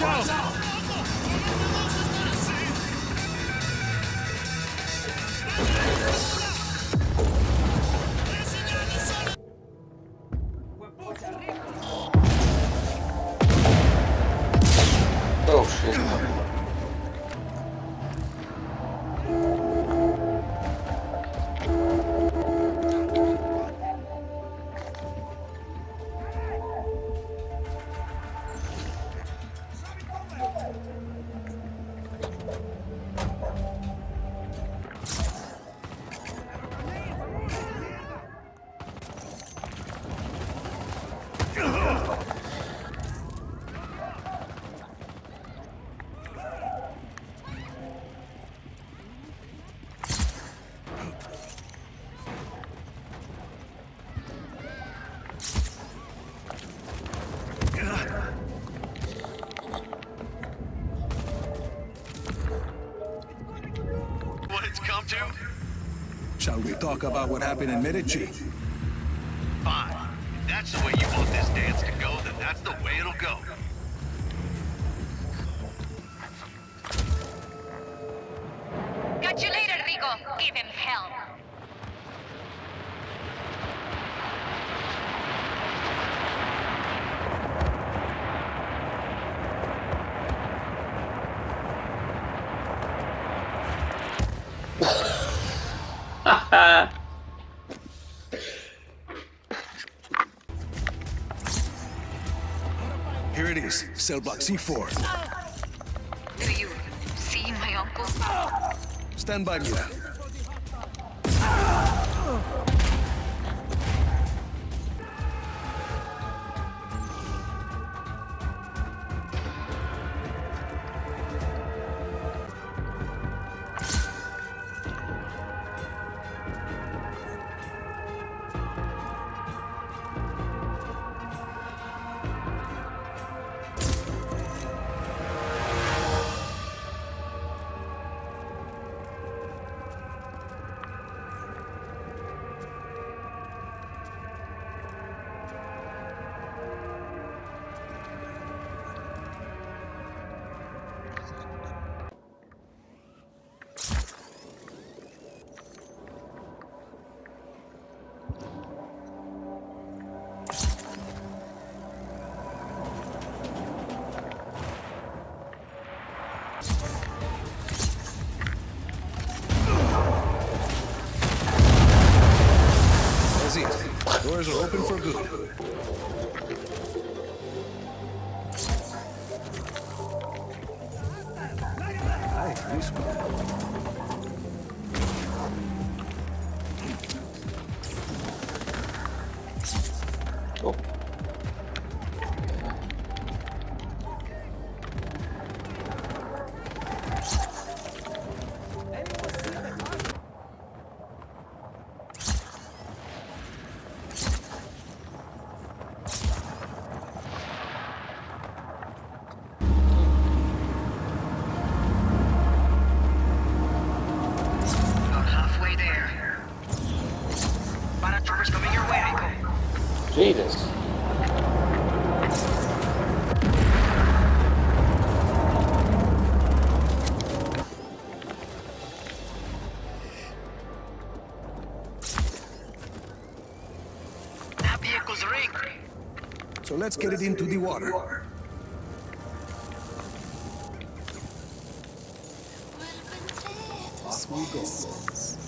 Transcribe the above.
Watch out! To? Shall we talk about what happened in Medici? Fine. If that's the way you want this dance to go, then that's the way it'll go. Catch you later, Rico. Give him hell. Here it is, cell block C4. Do you see my uncle? Stand by, Mira. Doors are open for good. Jesus. That vehicle's rigged. So let's get it into the water. Off we go.